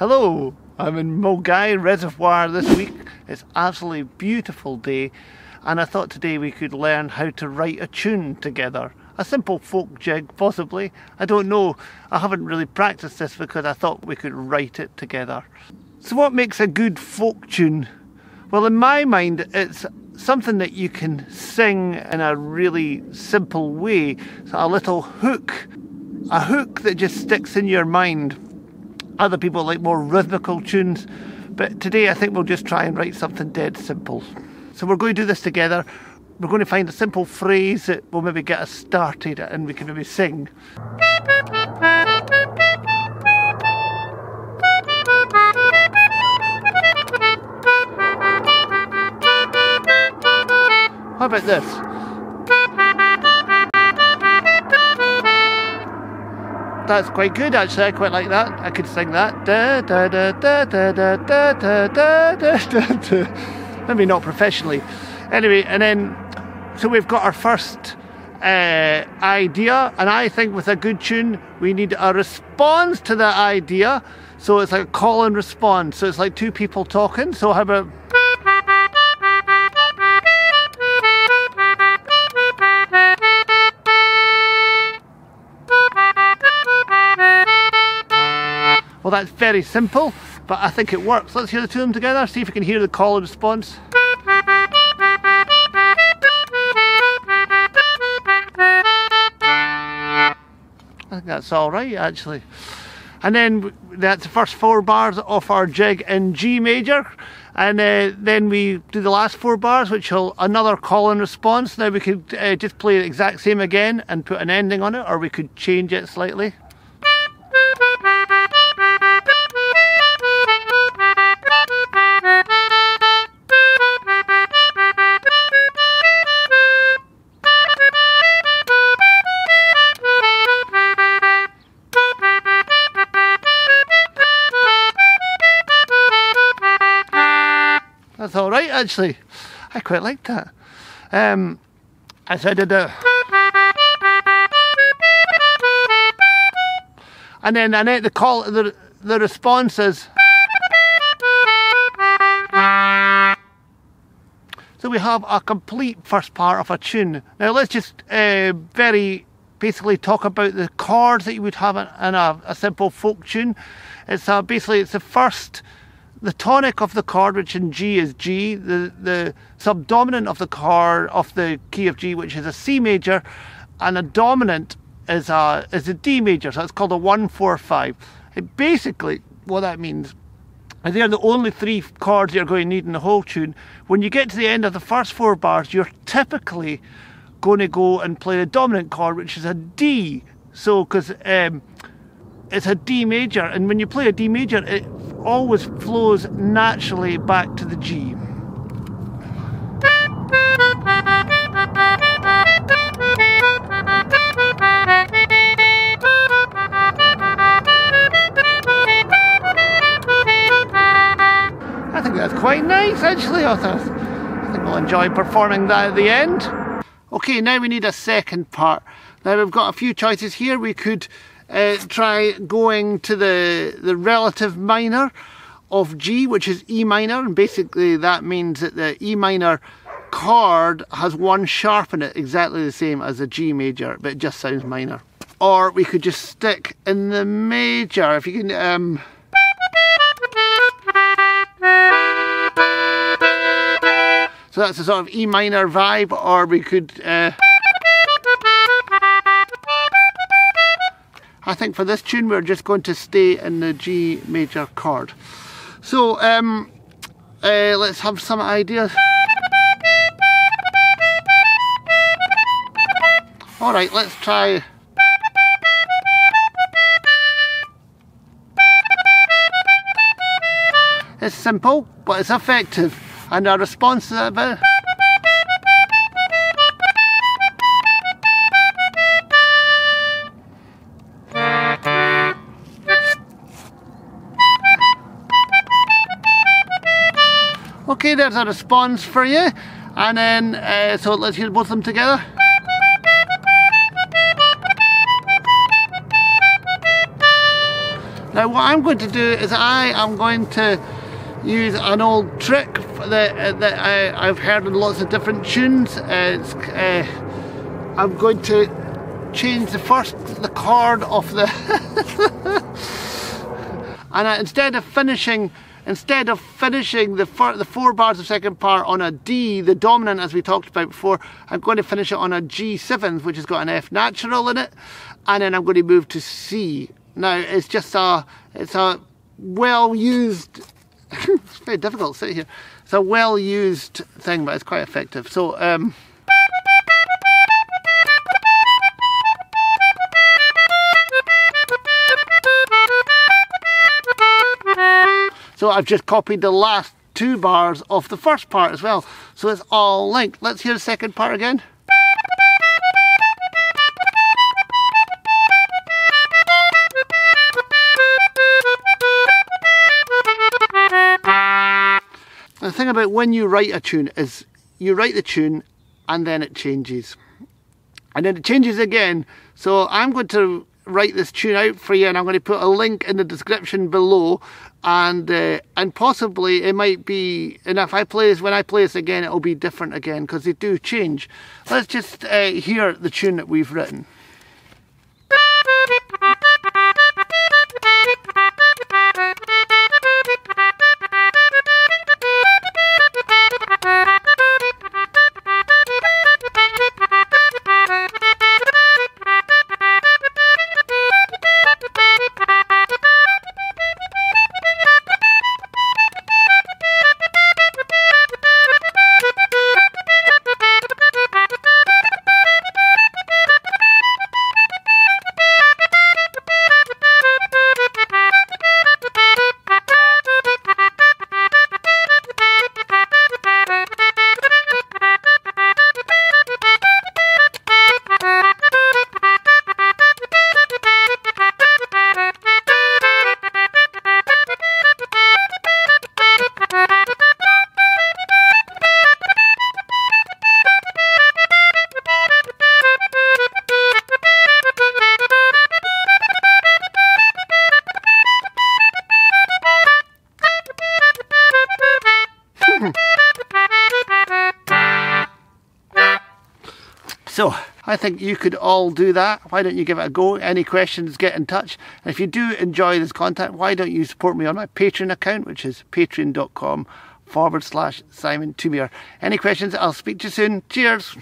Hello, I'm in Milngavie Reservoir this week. It's absolutely beautiful day and I thought today we could learn how to write a tune together. A simple folk jig, possibly. I don't know. I haven't really practiced this because I thought we could write it together. So what makes a good folk tune? Well, in my mind, it's something that you can sing in a really simple way. So a little hook. A hook that just sticks in your mind other people like more rhythmical tunes, but today I think we'll just try and write something dead simple. So we're going to do this together. We're going to find a simple phrase that will maybe get us started and we can maybe sing. How about this? That's quite good actually. I quite like that. I could sing that. Maybe not professionally. Anyway, and then so we've got our first uh, idea, and I think with a good tune we need a response to that idea. So it's like a call and response. So it's like two people talking. So how about Well, that's very simple, but I think it works. Let's hear the two of them together, see if we can hear the call and response. I think that's all right, actually. And then that's the first four bars of our jig in G major. And uh, then we do the last four bars, which will another call and response. Now we could uh, just play the exact same again and put an ending on it, or we could change it slightly. Actually. I quite liked that. Um, said I did a... And then I the call, the, the response is... So we have a complete first part of a tune. Now let's just uh, very basically talk about the chords that you would have in a, a simple folk tune. It's uh, basically it's the first the tonic of the chord, which in G is G, the, the subdominant of the chord of the key of G, which is a C major, and a dominant is a is a D major, so it's called a one four five. It basically what that means is they're the only three chords you're going to need in the whole tune. When you get to the end of the first four bars, you're typically going to go and play the dominant chord, which is a D. So because um, it's a D major, and when you play a D major, it always flows naturally back to the G. I think that's quite nice actually, I think we'll enjoy performing that at the end. Okay, now we need a second part. Now we've got a few choices here. We could uh, try going to the, the relative minor of G, which is E minor, and basically that means that the E minor chord has one sharp in it, exactly the same as a G major, but it just sounds minor. Or we could just stick in the major, if you can... Um, so that's a sort of E minor vibe, or we could... Uh, I think for this tune we're just going to stay in the G major chord. So um, uh, let's have some ideas. Alright, let's try It's simple, but it's effective. And our response to that Okay, there's a response for you. And then, uh, so let's hear both of them together. Now what I'm going to do is I am going to use an old trick that, that I, have heard in lots of different tunes. Uh, I'm going to change the first the chord of the and I, instead of finishing instead of finishing the four, the four bars of second part on a D, the dominant as we talked about before, I'm going to finish it on a G7, which has got an F natural in it, and then I'm going to move to C. Now it's just a it's a well used. it's very difficult to sit here. It's a well used thing, but it's quite effective. So. Um, So I've just copied the last two bars of the first part as well. So it's all linked. Let's hear the second part again. The thing about when you write a tune is you write the tune and then it changes. And then it changes again. So I'm going to write this tune out for you and I'm going to put a link in the description below. And uh, and possibly it might be and if I play this when I play this again it'll be different again because they do change. Let's just uh, hear the tune that we've written So I think you could all do that. Why don't you give it a go? Any questions, get in touch. And if you do enjoy this content, why don't you support me on my Patreon account, which is patreon.com forward slash Simon Thoumire. Any questions? I'll speak to you soon. Cheers.